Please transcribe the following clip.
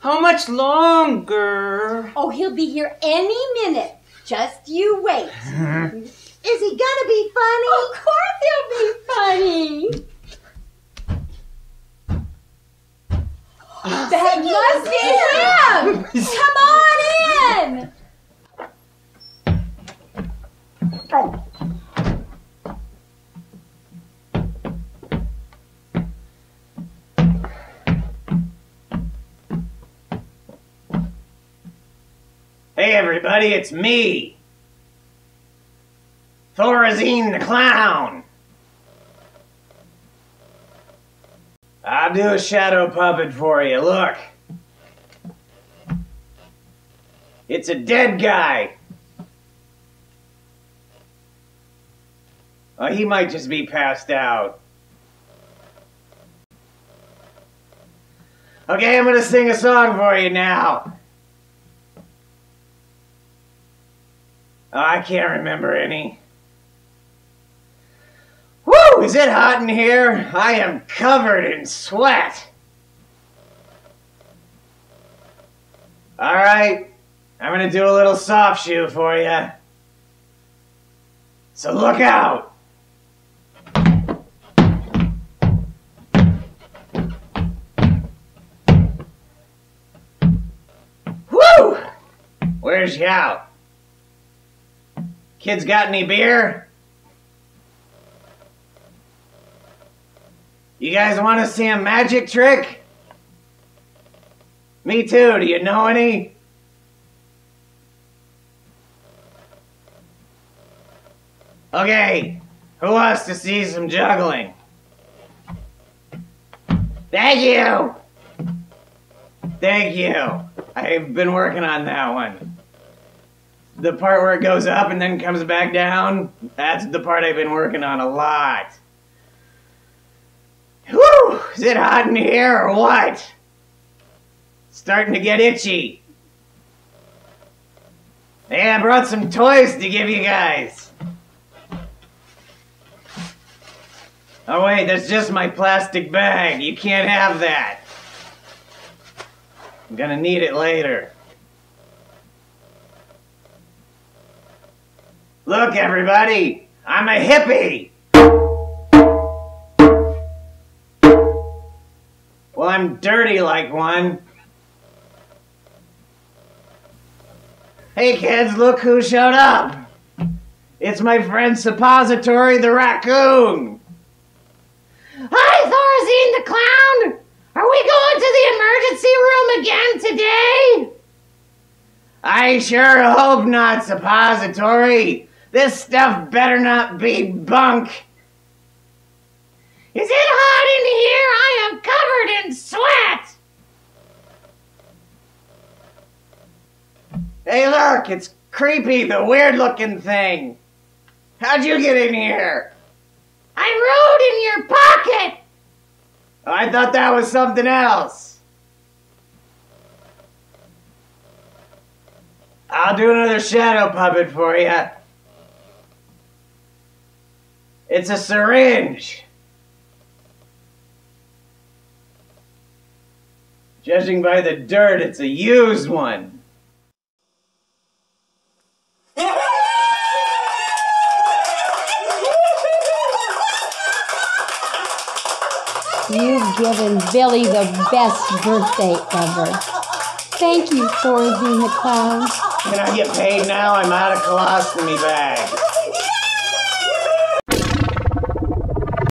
How much longer? Oh, he'll be here any minute. Just you wait. Is he gonna be Hey everybody, it's me! Thorazine the Clown! I'll do a shadow puppet for you, look! It's a dead guy! Oh, he might just be passed out. Okay, I'm gonna sing a song for you now. Oh, I can't remember any. Woo! Is it hot in here? I am covered in sweat. All right, I'm gonna do a little soft shoe for you. So look out. Where's Yao? Kids got any beer? You guys want to see a magic trick? Me too. Do you know any? Okay. Who wants to see some juggling? Thank you. Thank you. I've been working on that one the part where it goes up and then comes back down, that's the part I've been working on a lot. Whew! Is it hot in here or what? Starting to get itchy. Hey, I brought some toys to give you guys. Oh wait, that's just my plastic bag. You can't have that. I'm gonna need it later. Look, everybody, I'm a hippie. Well, I'm dirty like one. Hey, kids, look who showed up. It's my friend Suppository the Raccoon. Hi, Thorazine the Clown. Are we going to the emergency room again today? I sure hope not, Suppository. This stuff better not be bunk. Is it hot in here? I am covered in sweat. Hey, look, it's creepy, the weird looking thing. How'd you get in here? I rode in your pocket. Oh, I thought that was something else. I'll do another shadow puppet for you. It's a syringe. Judging by the dirt, it's a used one. You've given Billy the best birthday ever. Thank you, the Clown. Can I get paid now? I'm out of colostomy bags.